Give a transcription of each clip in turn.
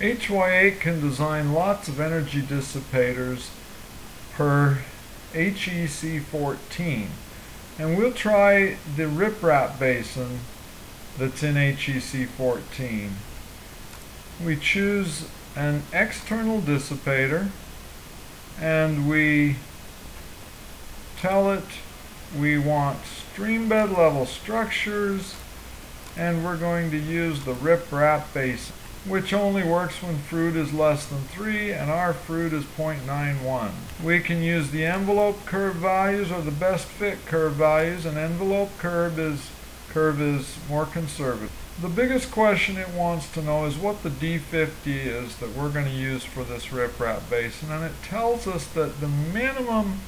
HY8 can design lots of energy dissipators per HEC14. And we'll try the riprap basin that's in HEC14. We choose an external dissipator and we tell it we want stream bed level structures and we're going to use the riprap basin which only works when Froude is less than 3 and our Froude is 0.91. We can use the envelope curve values or the best fit curve values and envelope curve is curve is more conservative. The biggest question it wants to know is what the D50 is that we're going to use for this riprap basin and it tells us that the minimum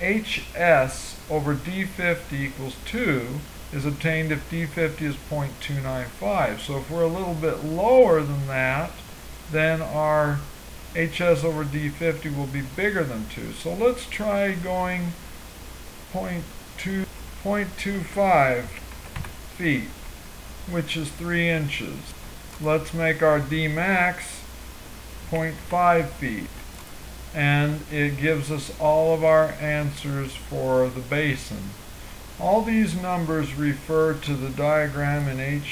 HS over D50 equals 2 is obtained if D50 is 0.295. So if we're a little bit lower than that, then our HS over D50 will be bigger than 2. So let's try going 0.2, 0.25 feet, which is 3 inches. Let's make our D max 0.5 feet. And it gives us all of our answers for the basin. All these numbers refer to the diagram in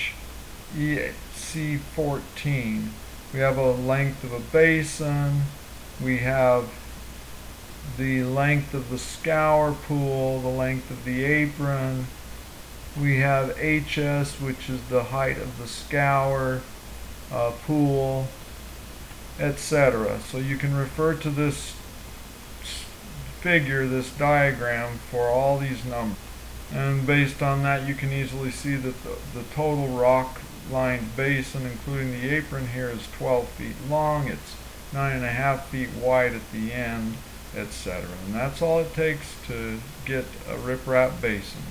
HEC14. We have a length of a basin, we have the length of the scour pool, the length of the apron, we have HS, which is the height of the scour uh, pool, etc. So you can refer to this figure, this diagram, for all these numbers. And based on that, you can easily see that the, the total rock lined basin, including the apron here, is 12 feet long. It's nine and a half feet wide at the end, etc. And that's all it takes to get a riprap basin.